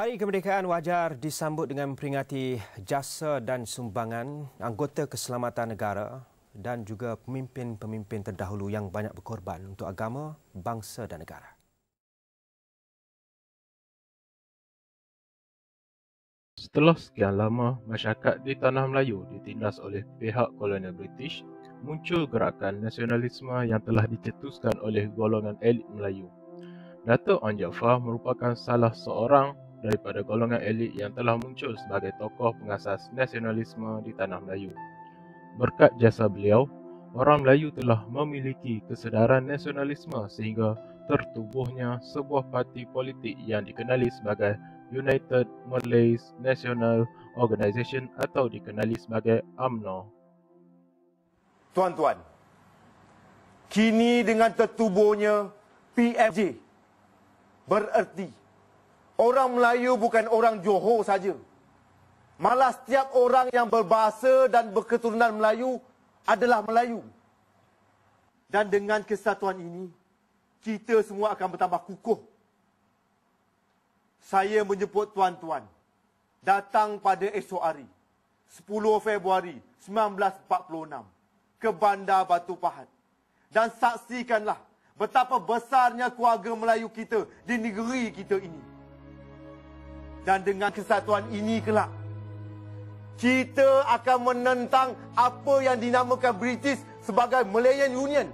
Hari Kemerdekaan wajar disambut dengan memperingati jasa dan sumbangan anggota keselamatan negara dan juga pemimpin-pemimpin terdahulu yang banyak berkorban untuk agama, bangsa dan negara. Setelah sekian lama, masyarakat di Tanah Melayu ditindas oleh pihak kolonial British, muncul gerakan nasionalisme yang telah dicetuskan oleh golongan elit Melayu. Dato' On Jaafar merupakan salah seorang daripada golongan elit yang telah muncul sebagai tokoh pengasas nasionalisme di Tanah Melayu. Berkat jasa beliau, orang Melayu telah memiliki kesedaran nasionalisme sehingga tertubuhnya sebuah parti politik yang dikenali sebagai United Malays National Organisation atau dikenali sebagai UMNO. Tuan-tuan, kini dengan tertubuhnya PFJ bererti Orang Melayu bukan orang Johor saja. Malah setiap orang yang berbahasa dan berketurunan Melayu adalah Melayu. Dan dengan kesatuan ini, kita semua akan bertambah kukuh. Saya menjemput tuan-tuan datang pada esok hari, 10 Februari 1946 ke Bandar Batu Pahat. Dan saksikanlah betapa besarnya keluarga Melayu kita di negeri kita ini. Dan dengan kesatuan ini kelak, kita akan menentang apa yang dinamakan British sebagai Malayan Union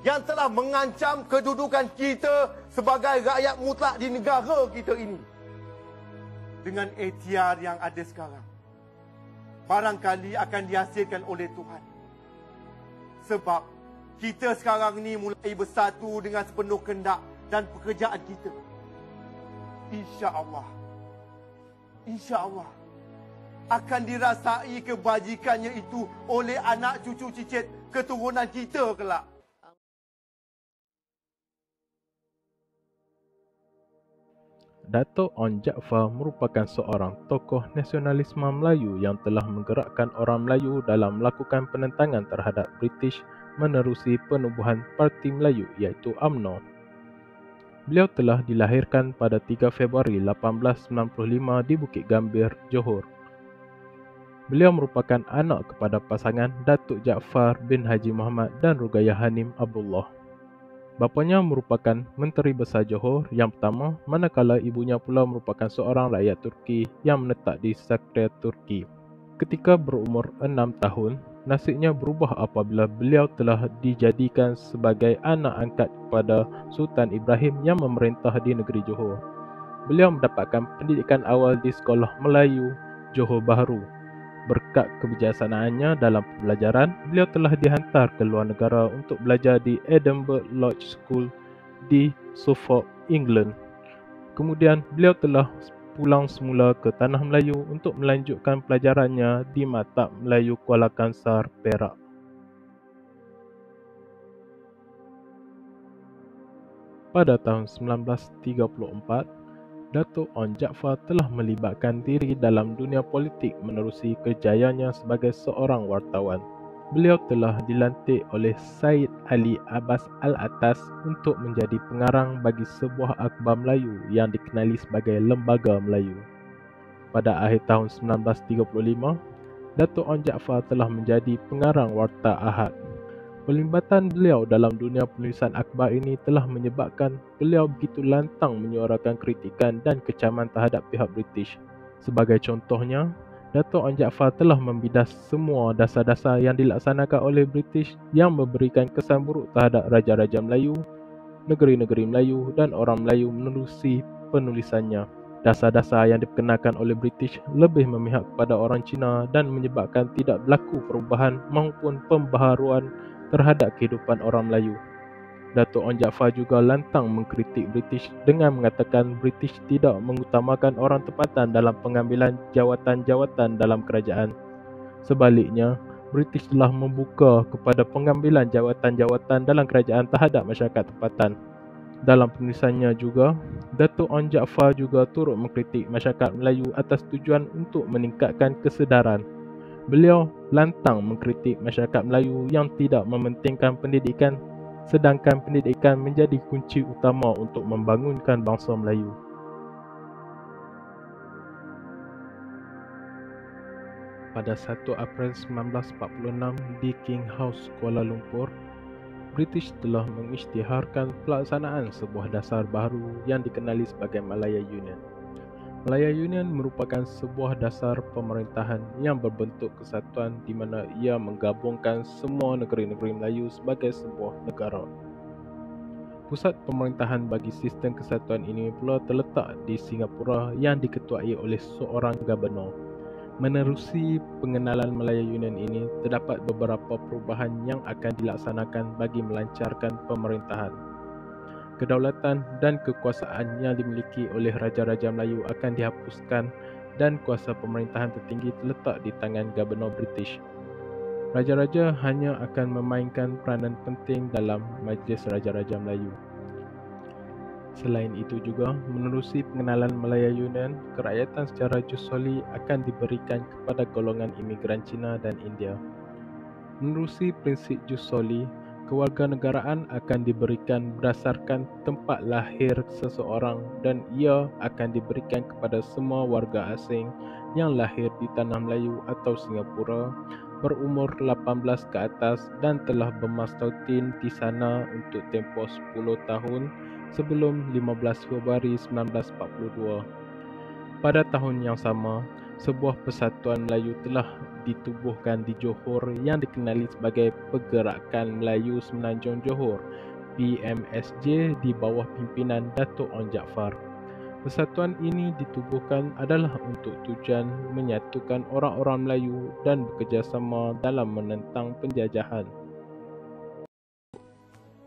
yang telah mengancam kedudukan kita sebagai rakyat mutlak di negara kita ini. Dengan etiar yang ada sekarang, barangkali akan dihasilkan oleh Tuhan. Sebab kita sekarang ini mulai bersatu dengan sepenuh kendak dan pekerjaan kita. InsyaAllah. Allah insya-Allah akan dirasai kebajikannya itu oleh anak cucu cicit keturunan kita kelak. Dato' On Jaafar merupakan seorang tokoh nasionalisme Melayu yang telah menggerakkan orang Melayu dalam melakukan penentangan terhadap British menerusi penubuhan Parti Melayu iaitu UMNO Beliau telah dilahirkan pada 3 Februari 1895 di Bukit Gambir, Johor. Beliau merupakan anak kepada pasangan Datuk Jaafar bin Haji Muhammad dan Rugayah Hanim Abdullah. Bapanya merupakan Menteri Besar Johor yang pertama manakala ibunya pula merupakan seorang rakyat Turki yang menetap di Sekretariat Turki. Ketika berumur 6 tahun, nasibnya berubah apabila beliau telah dijadikan sebagai anak angkat kepada Sultan Ibrahim yang memerintah di negeri Johor. Beliau mendapatkan pendidikan awal di Sekolah Melayu Johor Bahru. Berkat kebijaksanaannya dalam pembelajaran, beliau telah dihantar ke luar negara untuk belajar di Edinburgh Lodge School di Suffolk, England. Kemudian, beliau telah pulang semula ke Tanah Melayu untuk melanjutkan pelajarannya di Matap Melayu Kuala Kansar, Perak. Pada tahun 1934, Datuk On Jaafar telah melibatkan diri dalam dunia politik menerusi kejayaannya sebagai seorang wartawan beliau telah dilantik oleh Said Ali Abbas Al-Atas untuk menjadi pengarang bagi sebuah akhbar Melayu yang dikenali sebagai Lembaga Melayu. Pada akhir tahun 1935, Datuk On Jaafar telah menjadi pengarang Warta Ahad. Pelibatan beliau dalam dunia penulisan akhbar ini telah menyebabkan beliau begitu lantang menyuarakan kritikan dan kecaman terhadap pihak British. Sebagai contohnya, Datuk On Jaafar telah membidas semua dasar-dasar yang dilaksanakan oleh British yang memberikan kesan buruk terhadap Raja-Raja Melayu, negeri-negeri Melayu dan orang Melayu menerusi penulisannya. Dasar-dasar yang diperkenalkan oleh British lebih memihak kepada orang Cina dan menyebabkan tidak berlaku perubahan maupun pembaharuan terhadap kehidupan orang Melayu. Datuk On Jaafar juga lantang mengkritik British dengan mengatakan British tidak mengutamakan orang tempatan dalam pengambilan jawatan-jawatan dalam kerajaan. Sebaliknya, British telah membuka kepada pengambilan jawatan-jawatan dalam kerajaan terhadap masyarakat tempatan. Dalam penulisannya juga, Datuk On Jaafar juga turut mengkritik masyarakat Melayu atas tujuan untuk meningkatkan kesedaran. Beliau lantang mengkritik masyarakat Melayu yang tidak mementingkan pendidikan sedangkan pendidikan menjadi kunci utama untuk membangunkan bangsa Melayu. Pada 1 April 1946 di King House, Kuala Lumpur, British telah mengisytiharkan pelaksanaan sebuah dasar baru yang dikenali sebagai Malaya Union. Malaya Union merupakan sebuah dasar pemerintahan yang berbentuk kesatuan di mana ia menggabungkan semua negeri-negeri Melayu sebagai sebuah negara. Pusat pemerintahan bagi sistem kesatuan ini pula terletak di Singapura yang diketuai oleh seorang gubernur. Menerusi pengenalan Malaya Union ini, terdapat beberapa perubahan yang akan dilaksanakan bagi melancarkan pemerintahan. Kedaulatan dan kekuasaan yang dimiliki oleh Raja-Raja Melayu akan dihapuskan dan kuasa pemerintahan tertinggi terletak di tangan Gubernur British. Raja-Raja hanya akan memainkan peranan penting dalam Majlis Raja-Raja Melayu. Selain itu juga, menerusi pengenalan Malaya Union, kerakyatan secara jusoli akan diberikan kepada golongan imigran Cina dan India. Menerusi prinsip jusoli, kewarganegaraan akan diberikan berdasarkan tempat lahir seseorang dan ia akan diberikan kepada semua warga asing yang lahir di Tanah Melayu atau Singapura berumur 18 ke atas dan telah bermastautin di sana untuk tempoh 10 tahun sebelum 15 Februari 1942. Pada tahun yang sama, sebuah persatuan Melayu telah ditubuhkan di Johor yang dikenali sebagai Pergerakan Melayu Semenanjung Johor PMSJ di bawah pimpinan Datuk On Jaafar. Persatuan ini ditubuhkan adalah untuk tujuan menyatukan orang-orang Melayu dan bekerjasama dalam menentang penjajahan.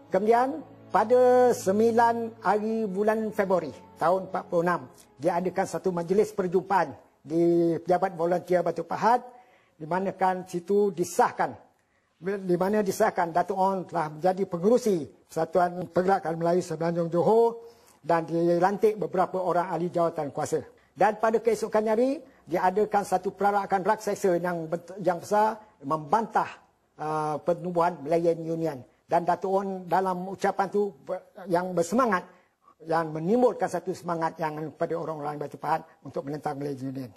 Kemudian pada 9 hari bulan Februari tahun 46 diadakan satu majlis perjumpaan di Pejabat Volunteer Batu Pahat di mana kan situ disahkan di mana disahkan Datuk On telah menjadi pengurusi Persatuan Pergerakan Melayu Semenanjung Johor dan dilantik beberapa orang ahli jawatan kuasa. Dan pada keesokan hari diadakan satu perarakan raksasa yang yang besar membantah uh, penubuhan Malayan Union dan Datuk On dalam ucapan tu yang bersemangat yang menimbulkan satu semangat yang kepada orang-orang Batu Pahat untuk menentang Malaysia Union.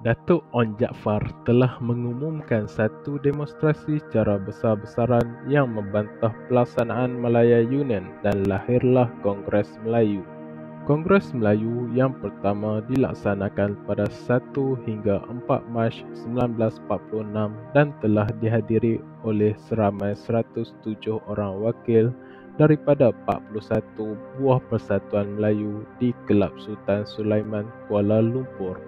Datuk On Jaafar telah mengumumkan satu demonstrasi secara besar-besaran yang membantah pelaksanaan Malaya Union dan lahirlah Kongres Melayu. Kongres Melayu yang pertama dilaksanakan pada 1 hingga 4 Mac 1946 dan telah dihadiri oleh seramai 107 orang wakil daripada 41 buah persatuan Melayu di Kelab Sultan Sulaiman Kuala Lumpur.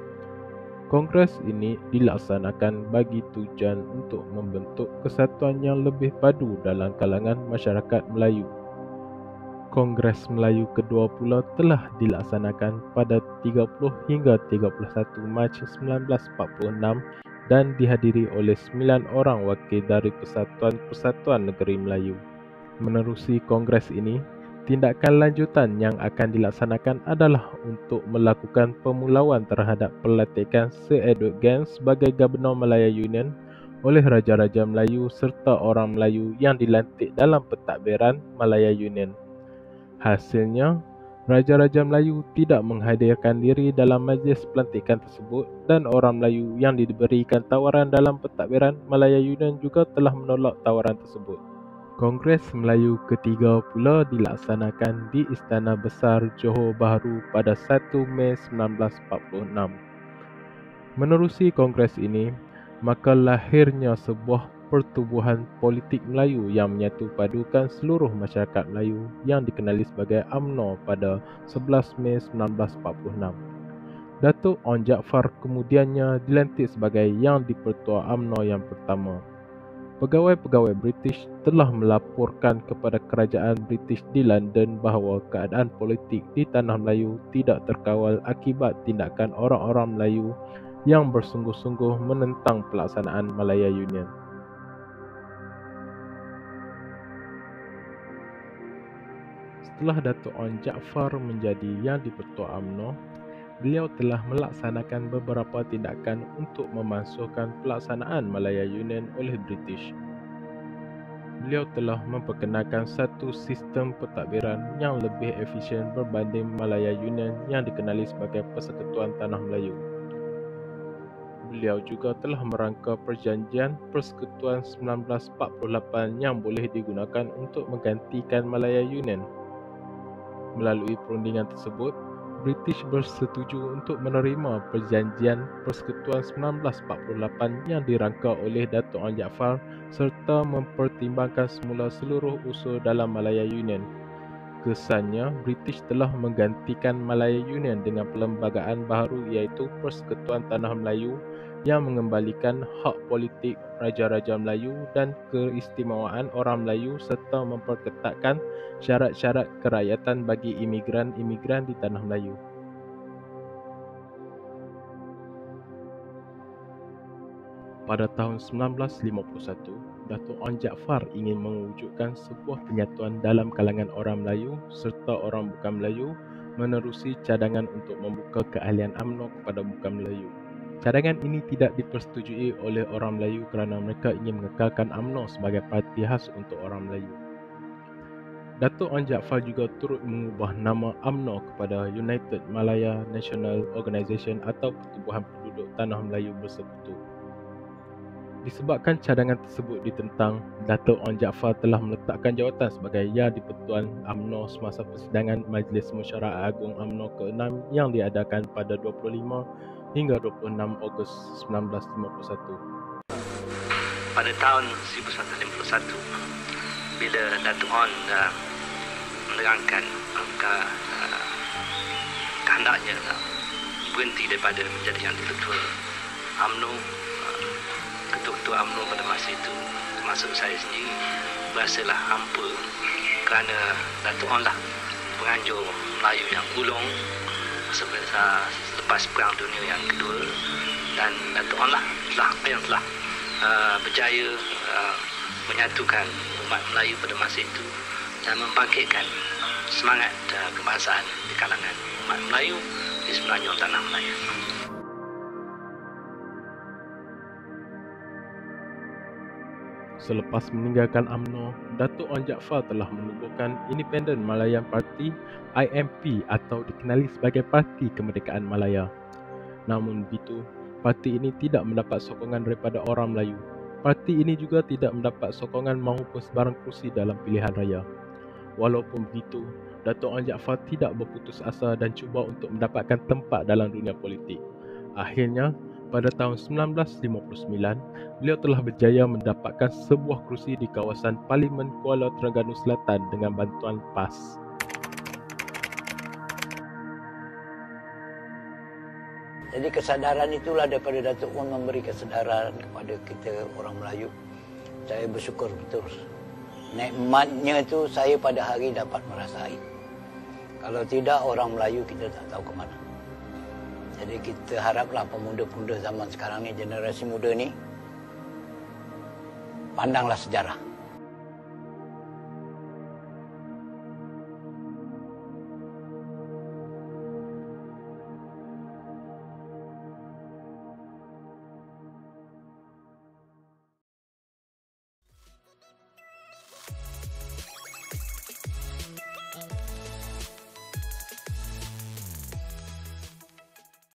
Kongres ini dilaksanakan bagi tujuan untuk membentuk kesatuan yang lebih padu dalam kalangan masyarakat Melayu. Kongres Melayu kedua pula telah dilaksanakan pada 30 hingga 31 Mac 1946 dan dihadiri oleh 9 orang wakil dari Persatuan-Persatuan Negeri Melayu. Menerusi kongres ini, tindakan lanjutan yang akan dilaksanakan adalah untuk melakukan pemulauan terhadap pelantikan Sir Edward Gang sebagai Gubernur Malaya Union oleh Raja-Raja Melayu serta orang Melayu yang dilantik dalam pentadbiran Malaya Union. Hasilnya, Raja-Raja Melayu tidak menghadirkan diri dalam majlis pelantikan tersebut dan orang Melayu yang diberikan tawaran dalam pentadbiran Malaya Union juga telah menolak tawaran tersebut. Kongres Melayu ketiga pula dilaksanakan di Istana Besar Johor Bahru pada 1 Mei 1946. Menerusi kongres ini, maka lahirnya sebuah pertubuhan politik Melayu yang menyatu padukan seluruh masyarakat Melayu yang dikenali sebagai AMNO pada 11 Mei 1946. Datuk On Jaafar kemudiannya dilantik sebagai Yang di-Pertua AMNO yang pertama. Pegawai-pegawai British telah melaporkan kepada kerajaan British di London bahawa keadaan politik di Tanah Melayu tidak terkawal akibat tindakan orang-orang Melayu yang bersungguh-sungguh menentang pelaksanaan Malaya Union. Setelah Datuk On Jaafar menjadi Yang di-Pertua UMNO, beliau telah melaksanakan beberapa tindakan untuk memasukkan pelaksanaan Malaya Union oleh British. beliau telah memperkenalkan satu sistem pentadbiran yang lebih efisien berbanding Malaya Union yang dikenali sebagai Persekutuan Tanah Melayu. Beliau juga telah merangka perjanjian Persekutuan 1948 yang boleh digunakan untuk menggantikan Malaya Union. Melalui perundingan tersebut, British bersetuju untuk menerima perjanjian Persekutuan 1948 yang dirangka oleh Datuk An Jaafar serta mempertimbangkan semula seluruh usul dalam Malaya Union. Kesannya, British telah menggantikan Malaya Union dengan perlembagaan baru iaitu Persekutuan Tanah Melayu yang mengembalikan hak politik Raja-Raja Melayu dan keistimewaan orang Melayu serta memperketatkan syarat-syarat kerakyatan bagi imigran-imigran di Tanah Melayu. Pada tahun 1951, Datuk An Jaafar ingin mewujudkan sebuah penyatuan dalam kalangan orang Melayu serta orang bukan Melayu menerusi cadangan untuk membuka keahlian UMNO kepada bukan Melayu. Cadangan ini tidak dipersetujui oleh orang Melayu kerana mereka ingin mengekalkan UMNO sebagai parti khas untuk orang Melayu. Datuk An Jaafar juga turut mengubah nama UMNO kepada United Malaya National Organisation atau Pertubuhan Penduduk Tanah Melayu Bersekutu. Disebabkan cadangan tersebut ditentang, Datuk An Jaafar telah meletakkan jawatan sebagai Ya di-Pertuan UMNO semasa persidangan Majlis Mesyuarat Agung UMNO ke-6 yang diadakan pada 25 hingga 26 Ogos 1951. Pada tahun 1951, bila Datuk On uh, menerangkan uh, kehendaknya uh, berhenti daripada menjadi yang ketua UMNO, uh, ketua-ketua UMNO pada masa itu, termasuk saya sendiri, berasalah hampa kerana Datuk On lah penganjur Melayu yang ulung sebesar selepas Perang Dunia yang kedua dan Datuk On lah telah yang telah uh, berjaya uh, menyatukan umat Melayu pada masa itu dan membangkitkan semangat uh, kebangsaan di kalangan umat Melayu di semenanjung tanah Melayu. Selepas meninggalkan UMNO, Datuk Wan Jaafar telah menubuhkan Independent Malayan Party IMP atau dikenali sebagai Parti Kemerdekaan Malaya. Namun begitu, parti ini tidak mendapat sokongan daripada orang Melayu. Parti ini juga tidak mendapat sokongan maupun sebarang kursi dalam pilihan raya. Walaupun begitu, Datuk Wan Jaafar tidak berputus asa dan cuba untuk mendapatkan tempat dalam dunia politik. Akhirnya, pada tahun 1959, beliau telah berjaya mendapatkan sebuah kerusi di kawasan Parlimen Kuala Terengganu Selatan dengan bantuan PAS. Jadi kesadaran itulah daripada Datuk Wan memberi kesedaran kepada kita orang Melayu. Saya bersyukur betul. Nikmatnya itu saya pada hari dapat merasai. Kalau tidak orang Melayu kita tak tahu ke mana. Jadi kita haraplah pemuda-pemuda zaman sekarang ni, generasi muda ni, pandanglah sejarah.